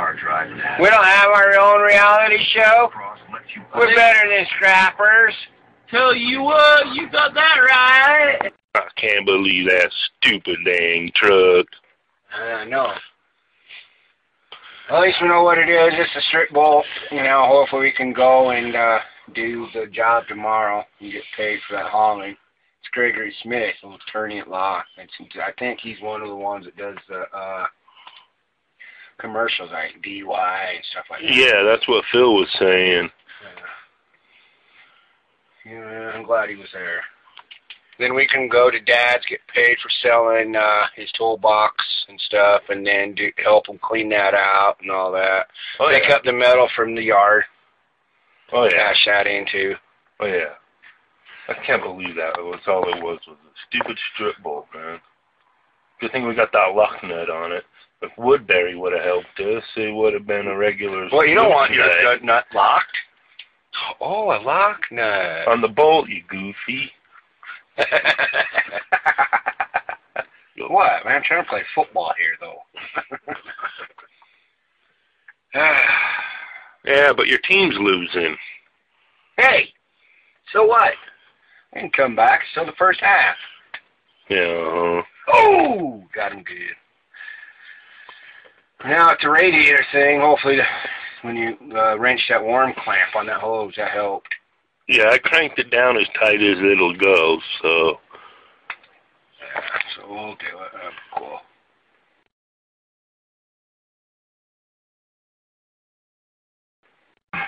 hard drive. We don't have our own reality show. We're better than scrappers. Tell you what, you got that right. I can't believe that stupid dang truck. I know. At least we know what it is. It's a strip bolt. You know, hopefully we can go and uh, do the job tomorrow and get paid for that hauling. It's Gregory Smith, an attorney at law. It's, I think he's one of the ones that does the uh, commercials like DUI and stuff like that. Yeah, that's what Phil was saying. Yeah, I'm glad he was there. Then we can go to Dad's, get paid for selling uh, his toolbox and stuff, and then do, help him clean that out and all that. Oh Pick yeah. up the metal from the yard, Oh yeah. cash that into. Oh yeah. I can't believe that. That's all it was was a stupid strip bolt, man. Good thing we got that lock nut on it. If Woodbury would have helped us, it would have been a regular. Well, you don't want your nut. nut, locked. Oh, a lock nut. on the bolt, you goofy. what? Man, I'm trying to play football here, though. Yeah, but your team's losing. hey, so what? Can come back. Still the first half. Yeah. Oh, got him good. Now it's a radiator thing. Hopefully, the, when you uh, wrench that worm clamp on that hose, that helped. Yeah, I cranked it down as tight as it'll go, so. Yeah, so we'll do it. That'd be cool.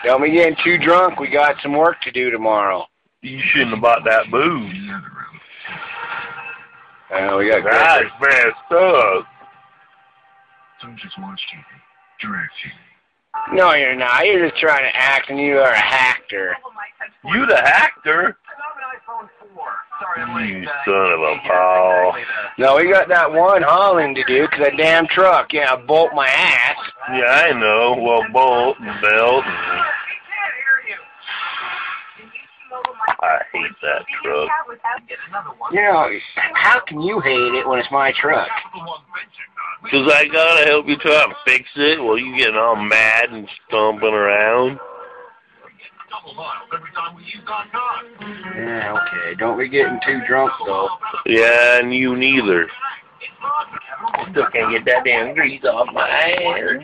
Don't be getting too drunk. We got some work to do tomorrow. You shouldn't have bought that booze. Uh, we got That's bad stuff. Don't just watch TV. Direct TV. No, you're not. You're just trying to act, and you are a hacker. You the hacker? You son of a Paul. No, we got that one hauling to do do 'cause that damn truck. Yeah, bolt my ass. Yeah, I know. Well, bolt and belt. And I hate that truck. You know, how can you hate it when it's my truck? Cause I gotta help you try to fix it while you getting all mad and stomping around. Yeah, okay. Don't be getting too drunk though. Yeah, and you neither. Still can't get that damn grease off my hands.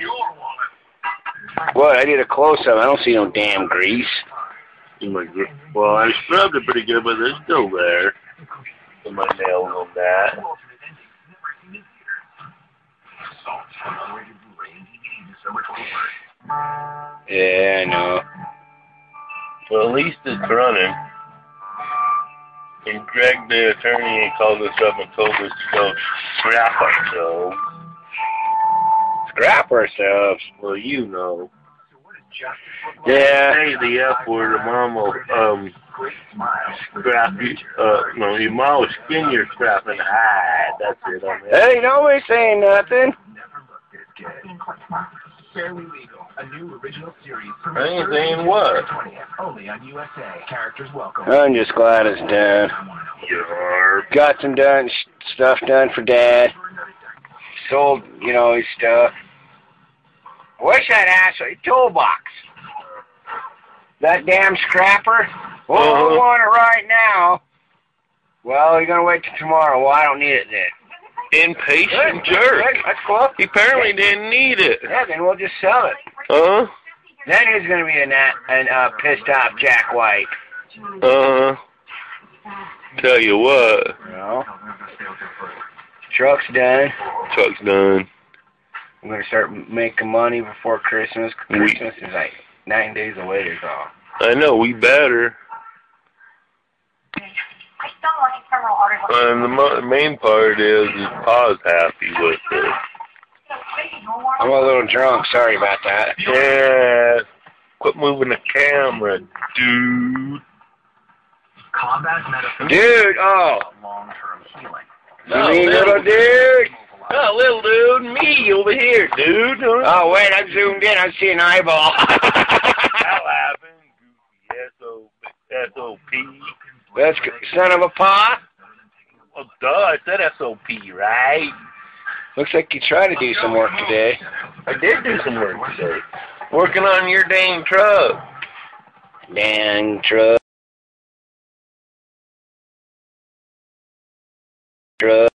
What? I did a close up. I don't see no damn grease. Oh my gr- Well, I scrubbed it pretty good, but it's still there. Put my nails on that. Yeah, I know. Well, at least it's running. And Greg, the attorney, called us up and told us to go scrap ourselves. Scrap ourselves. Well, you know. Yeah. Say the F word, and mom will, um, scrap you, uh, no, your mom will skin your scrapping hide. That's it, I mean. Hey, nobody's saying nothing. Fairly legal. A new original series. I what. only on USA. Characters welcome. I'm just glad it's done. Yarp. Got some done stuff done for Dad. Sold, you know, his stuff. Wish that asshole toolbox. That damn scrapper. Well, Uh-huh. I want it right now. Well, you're gonna wait till tomorrow. Well, I don't need it then. Impatient Good, jerk. good, That's cool. He apparently didn't need it. Yeah, then we'll just sell it. Huh? Then who's gonna be a nat, an uh, pissed off Jack White? Uh, tell you what, No. Truck's done. truck's done. I'm gonna start making money before Christmas. We- Christmas is like nine days away is all. I know, we better. And the mo- main part is, is Pa's happy with it. I'm a little drunk. Sorry about that. Yeah. Quit moving the camera, dude. Combat medicine. Dude, oh, Long-term healing. Oh, you mean little- little dude? Oh, little dude, me over here, dude. Oh wait, I zoomed in. I see an eyeball. How happened? Goofy S-O-P. That's good. son of a pa. Oh, duh, I said S-O-P, right? Looks like you tried to do some work today. I did do some work today. Working on your dang truck. Dang truck. Truck.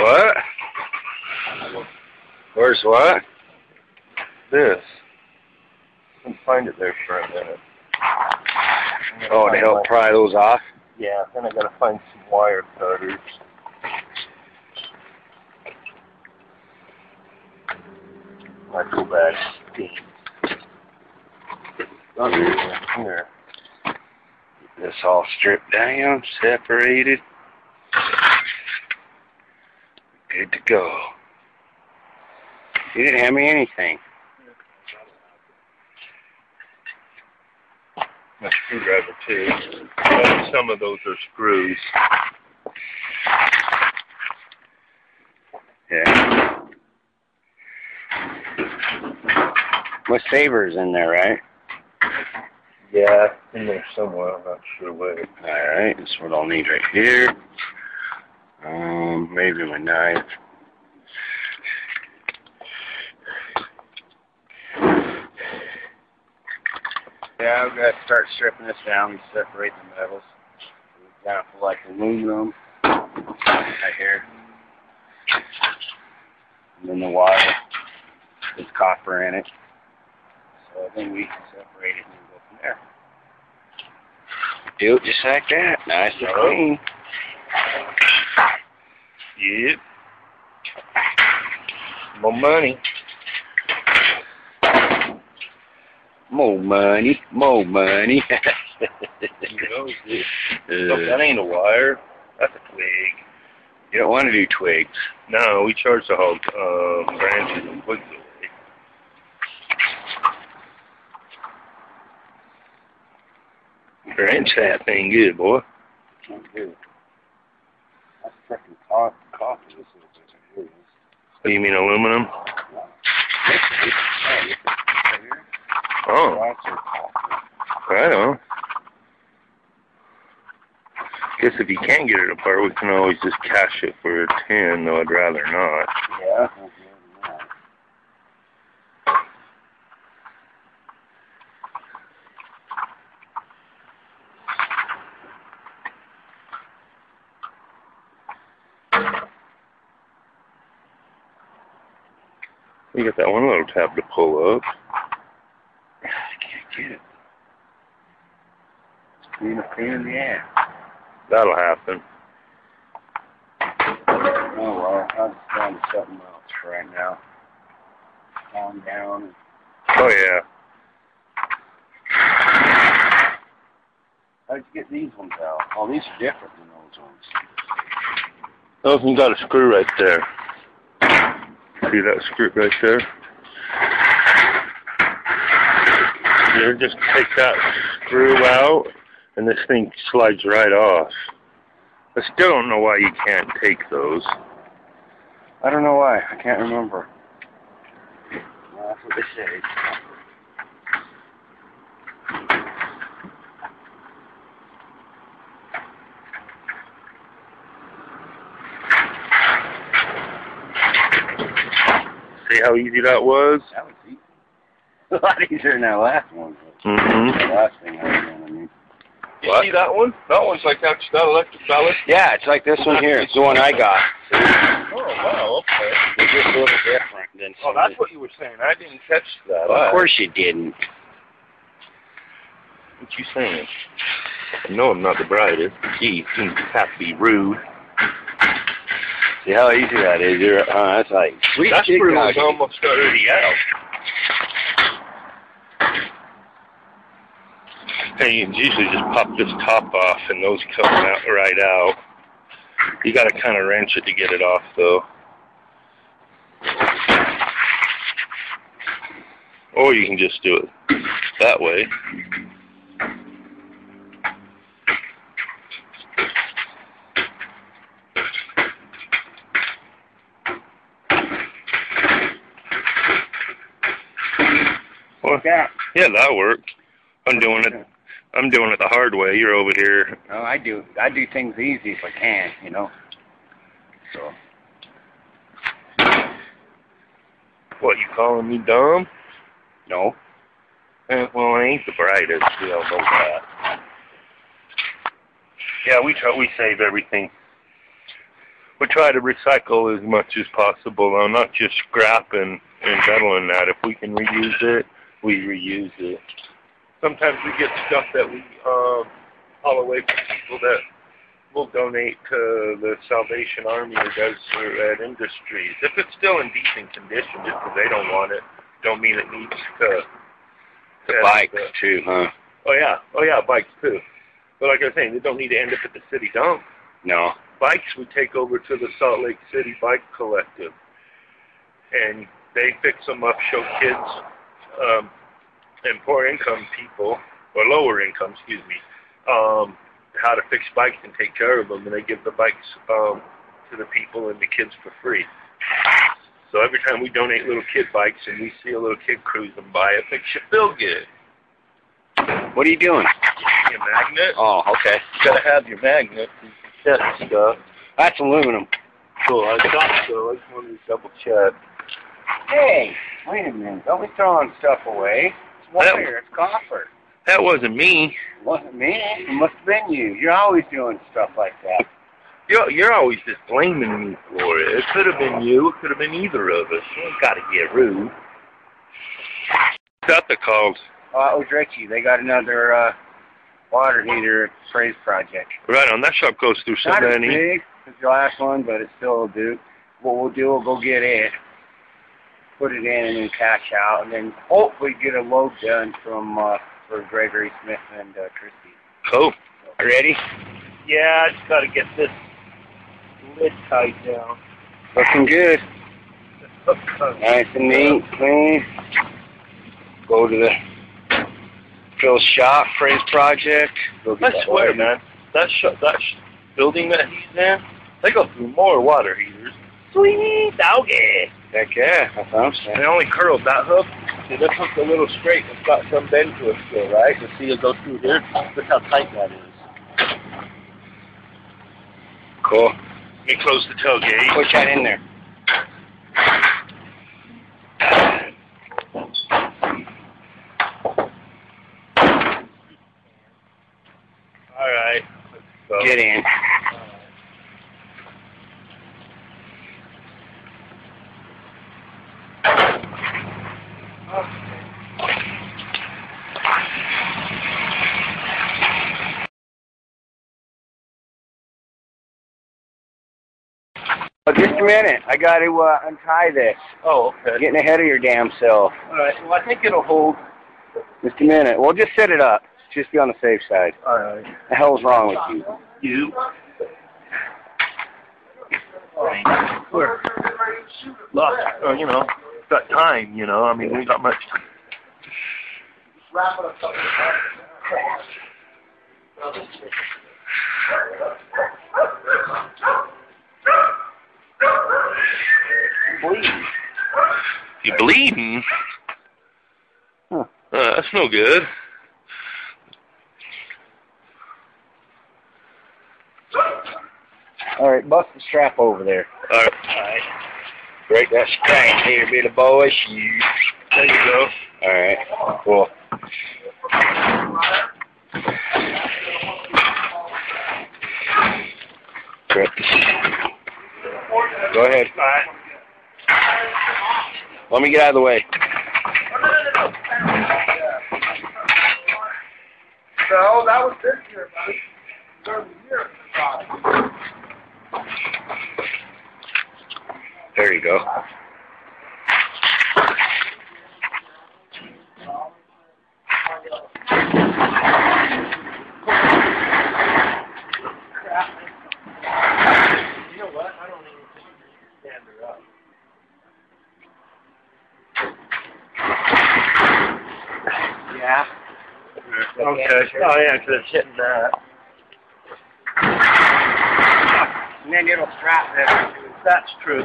What? Where's what? This. Couldn't find it there for a minute. Oh, to help pry those off? Yeah, then I gotta find some wire cutters. I feel bad. Here. This all stripped down, separated. Good to go. You didn't hand me anything. My screwdriver too. But some of those are screws. Yeah. With savers in there, right? Yeah, in there somewhere. I'm not sure where. Alright, that's what I'll need right here. Um, maybe my knife. Yeah, I've got to start stripping this down and separate the metals. For like aluminum. Right here. And then the wire. There's copper in it. So then we can separate it and go from there. Do it just like that. Nice and clean. Yep. More money. More money, more money. You know, Uh, that ain't a wire. That's a twig. you don't want to do twigs. No, we charge the whole um, branches and twigs away. Branch that thing good, boy. It. That's freaking. This right. What do you mean aluminum? Oh, right on. Guess if you can't get it apart, we can always just cash it for a ten, though I'd rather not. Yeah. You got that one little tab to pull up. I get it. It's being a pain in the ass. That'll happen. Oh well, I'll just to something else right now. Calm down. Oh yeah. How'd you get these ones out? Oh, these are different than those ones. Oh, you got a screw right there. See that screw right there? You just take that screw out, and this thing slides right off. I still don't know why you can't take those. I don't know why. I can't remember. Well, that's what they say. See how easy that was? That was easy. A lot easier than that last one. Mm-hmm. Last thing I was I mean. You see that one? That one's like that, that electric ballast. Yeah, it's like this one here. It's the one I got. Oh, wow, okay. It's just a little different than Oh, some that's of what you were saying. I didn't catch that. the- Of course you didn't. What you saying? I know I'm not the brightest. Gee, you have to be rude. See how easy that is? You're, uh, that's like sweet That chick screw was doggy. almost already out. Hey, you usually just pop this top off and those come out right out. You gotta kind of wrench it to get it off though. Or you can just do it that way. Yeah, that worked. I'm doing it I'm doing it the hard way. You're over here. Oh, I do. I do things easy if I can, you know. So What, you calling me dumb? no. Eh, well, I ain't the brightest. We all know that. Yeah, we try. We save everything. We try to recycle as much as possible, though, not just scrap and, and metal and that. If we can reuse it, we reuse it. Sometimes we get stuff that we um, haul away from people that will donate to the Salvation Army or does at Industries. If it's still in decent condition, just because they don't want it, don't mean it needs to. The to- bikes too, huh? Oh yeah, oh yeah, bikes too. But like I was saying, they don't need to end up at the city dump. No. Bikes we take over to the Salt Lake City Bike Collective, and they fix them up, show kids um, and poor income people or lower income, excuse me, um, how to fix bikes and take care of them, and they give the bikes um, to the people and the kids for free. So every time we donate little kid bikes and we see a little kid cruising by, it makes you feel good. What are you doing? Your magnet. Oh, okay. You gotta have your magnet check stuff. That's aluminum. Cool, I thought so. I just wanted to double check. Hey, wait a minute. Don't be throwing stuff away. It's That- It's copper. That wasn't me. Wasn't me. It must have been you. You're always doing stuff like that. You're, you're always just blaming me for it. It could have been you. It could have been either of us. You ain't gotta get rude. What's that called? Uh, it Richie. They got another uh, water heater Praise project. Right on. That shop goes through so Not as many. big as the last one, but it still will do. What we'll do, we'll go get it, put it in, and then cash out, and then hopefully get a load done from uh, for Gregory Smith and uh, Christie. Cool. Ready? Yeah, I just gotta get this lid tied down. Looking good. Nice and neat, clean. Go to the Phil's shop, Praise project. I that swear, man, that sh- that sh- building that he's in, they go through more water heaters. Sweet doggy. Heck yeah, I'm saying. They only curled that hook. See, this hook's a little straight. It's got some bend to it still, right? You see it go through here? Look how tight that is. Cool. Let me close the tailgate. Push that in there. All right. Let's. Get in. Oh, just a minute. I got to uh, untie this. Oh, okay. Getting ahead of your damn self. All right. Well, I think it'll hold. Just a minute. We'll just set it up. Just be on the safe side. All right. The hell's wrong with you? You. We're lost. Uh, you know, got time. You know, I mean, we got much time. Bleeding. You bleeding? Huh. Uh, that's no good. All right, bust the strap over there. All right. All right. Break that strap here, bit of boy. There you go. All right, cool. Go ahead. All right. Let me get out of the way. So that was this year, buddy. Third year. There you go. yeah, oh yeah, because it's hitting that. And then it'll strap there. That's true.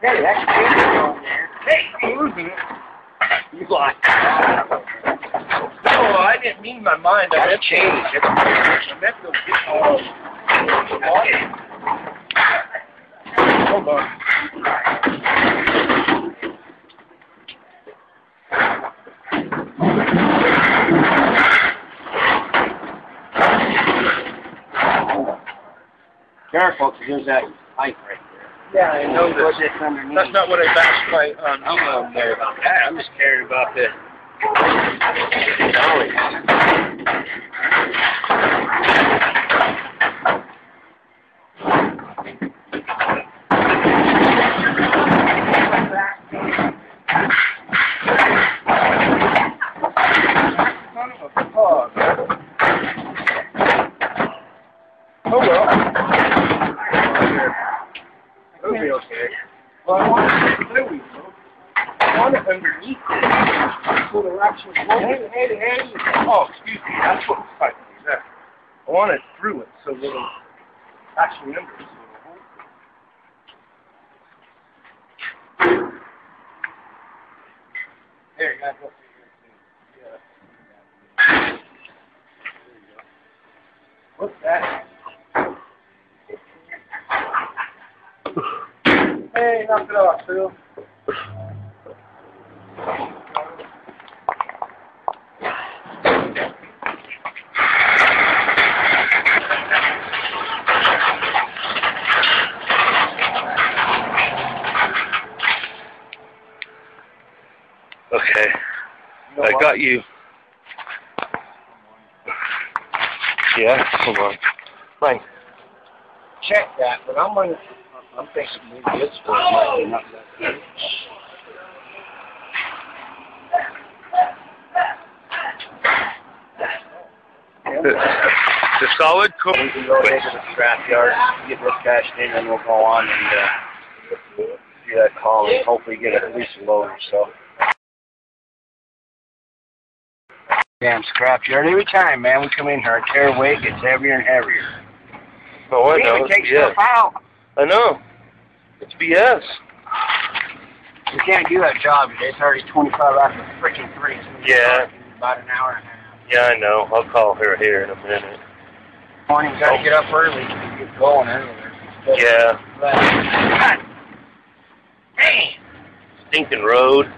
Hey, that's good on there. Hey, mm-hmm. I'm losing it. You lost. No, I didn't mean my mind. I meant change. I meant to get all. Hold on. Careful, 'cause there's that pipe right there. Yeah, I know this. That's not what I bashed my um, I'm not about that. I'm just caring about the Son of a hog. Oh well. It'll be okay. Well, I want it fluid, though. I want it underneath it. So the actual hey, hey, hey. Oh, excuse me. That's what it's like. Exactly. I want it through it so that it'll actually under it. So it'll hold it. There, you gotta go through here too. Yeah. There you go. What's that? Hey, knock it off, Phil. Okay, know I got you. Yeah, hold on. Fine. Check that, but I'm gonna, I'm thinking maybe it's for it might be not. The, the solid coat. We can go into the scrap yard, get this cashed in, and we'll go on and, uh, do that call and hopefully get at least a load or so. Damn scrap yard. Every time, man, we come in here, our tear weight gets heavier and heavier. Oh, I know. yeah. stuff out. I know. It's BS. We can't do that job today. It's already 25 after freaking three. so Yeah. About an hour and a half. Yeah, I know. I'll call her here in a minute. Morning, gotta oh. get up early to get going earlier. Yeah. But, God. Stinking road.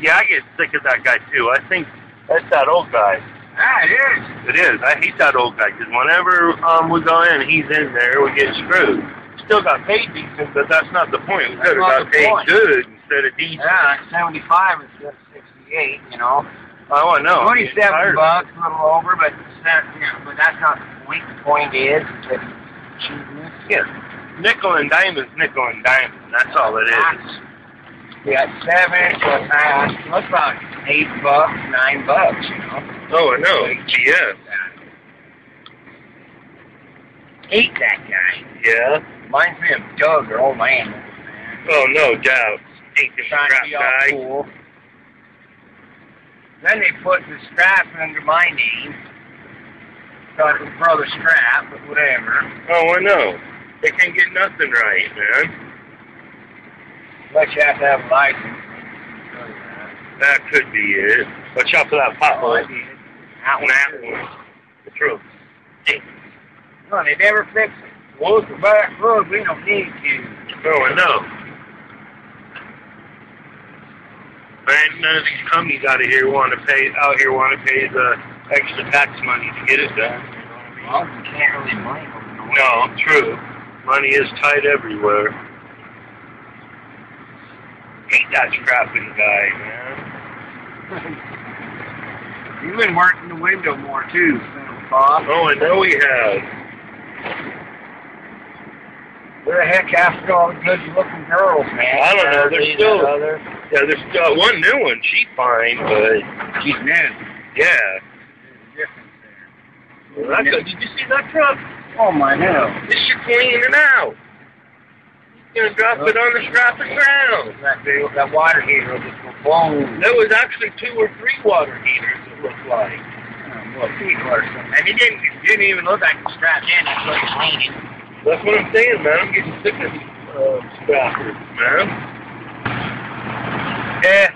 Yeah, I get sick of that guy too. I think that's that old guy. Ah, it is. It is. I hate that old guy because whenever um, we go in, he's in there, we get screwed. Still got paid decent, but that's not the point. We could have got paid point. good instead of decent. Yeah, 75 instead of 68, you know. Oh, I know. 27 tired of it. bucks, a little over, but that, you know, but that's not the point. The point is that cheapness. Yeah. Nickel and diamond's nickel and diamond. That's all it is. We got seven, it's uh, what's about eight bucks, nine bucks, you know. Oh, I know. BS. Hate that guy. Yeah. Reminds me of Doug, our old man. Oh, no doubt. Stinking Trying crap to be all guy. cool. Then they put the strap under my name. Thought it was Brother Scrap, but whatever. Oh, I know. They can't get nothing right, man. But you have to have a license. That could be it. Watch out for that pothole. did. That one. That. The truth. No, they never fix it. Well, it's a back road. We don't need to. Oh, I know. Man, none of these companies out of here want to pay out here want to pay the extra tax money to get it done. Well, you can't really blame them. No, true. Money is tight everywhere. Hate that scrapping guy, man. You've been working the window more too, Bob. Oh, I know he has. Where the heck after all the good-looking girls, man? I don't know, they're still- and other. Yeah, there's uh, one new one. She's fine, but She's new. yeah. There's a difference there. Well, that's a, did you see that truck? Oh my hell! This should clean it out. Gonna drop it on the scrap of ground. That big, that water heater will just boom. There was actually two or three water heaters. It looked like. Well, people or something. And it didn't, it didn't even look like it strapped in. That's what it's cleaning. That's what I'm saying, man. I'm getting sick of these um, scrappers, man. Eh.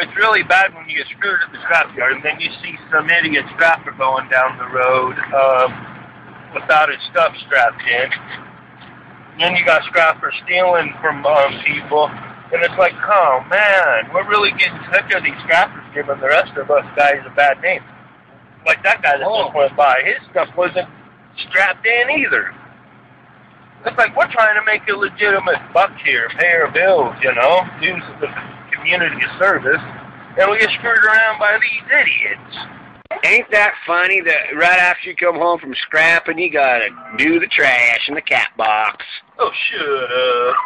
It's really bad when you get screwed at the scrapyard and then you see some idiot scrapper going down the road um, without his stuff strapped in. Then you got scrappers stealing from um, people. And it's like, oh man, we're really getting sick of these scrappers giving the rest of us guys a bad name. Like that guy that just went by, his stuff wasn't strapped in either. It's like we're trying to make a legitimate buck here, pay our bills, you know, do the community a service, and we get screwed around by these idiots. Ain't that funny that right after you come home from scrapping, you gotta do the trash in the cat box? Oh, shut up.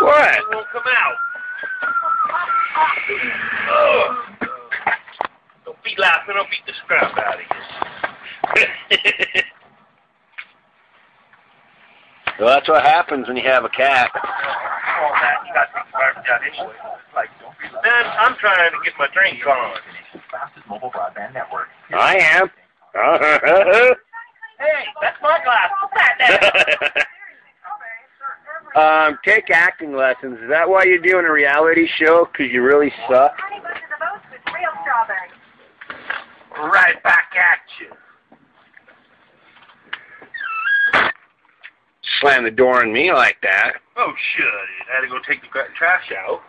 What? It won't come out. Oh. Don't be laughing, I'll beat the scrap out of you. Well, that's what happens when you have a cat. All that, you got to take the garbage out anyway. It's Like, man, I'm trying to get my drink on. fastest mobile broadband network. I am. Hey, that's my glass. Put that um, take acting lessons. Is that why you're doing a reality show? Because you really suck? Honey Bunch of the Most with real strawberries. right back at you. Slam the door on me like that. Oh, shit. I had to go take the trash out.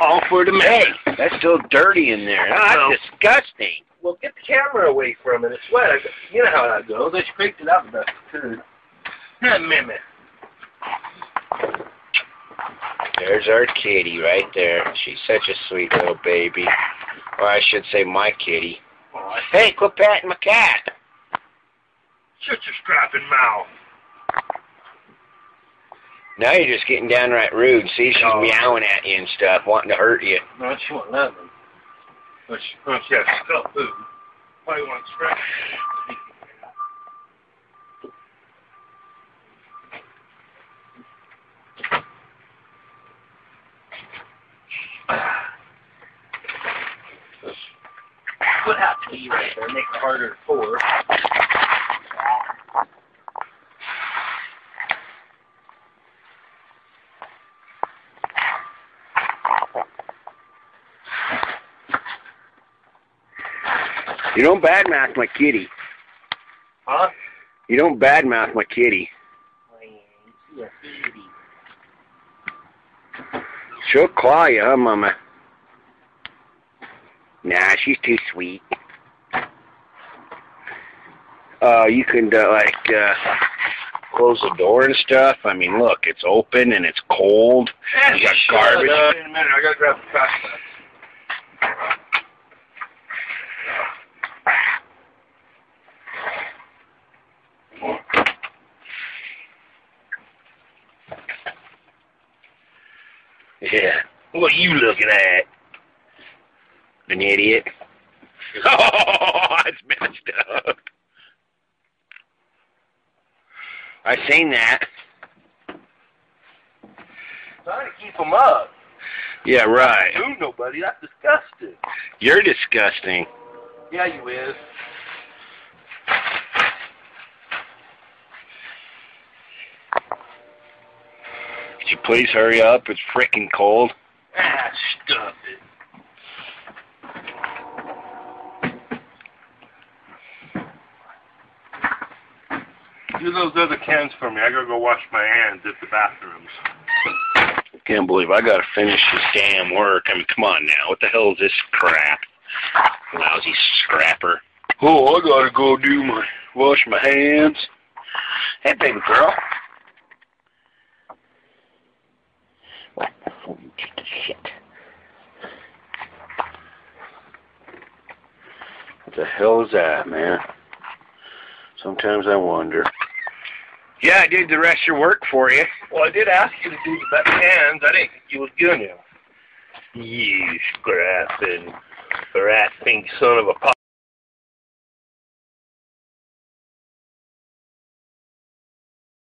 All for the May. That's still dirty in there. Well- That's ah, disgusting. Well, get the camera away from it. It's wet. You know how that goes. I scraped it out the best I could. Minute. There's our kitty right there. She's such a sweet little baby. Or I should say my kitty. Oh, Hey, quit patting my cat. shut your strapping mouth. Now you're just getting downright rude. See, she's Oh. meowing at you and stuff, wanting to hurt you. No, she won't let me. But she, well, she has stuff food. Why you want to scratch? Would have to be right there, make it harder to You don't badmouth my kitty. Huh? You don't badmouth my kitty. Yeah. She'll claw you, huh, Mama? Nah, she's too sweet. Uh, you can, uh, like, uh, close the door and stuff. I mean, look, it's open and it's cold. You got garbage. up. Wait a minute, I gotta grab the trash bag. Yeah. What are you looking at? An idiot. Oh, it's messed up. I seen that. Trying to keep them up. Yeah, right. Do nobody. That's disgusting. You're disgusting. Yeah, you is. Could you please hurry up? It's freaking cold. Ah, stuff it. Do those other cans for me. I gotta go wash my hands at the bathrooms. Can't believe I gotta finish this damn work. I mean, come on now. What the hell is this crap? Lousy scrapper. Oh, I gotta go do my wash my hands. Hey, baby girl. What you piece of shit? What the hell is that, man? Sometimes I wonder. Yeah, I did the rest of your work for you. Well, I did ask you to do the back hands. I didn't think you was gonna. You scrapping, grasping son of a pop.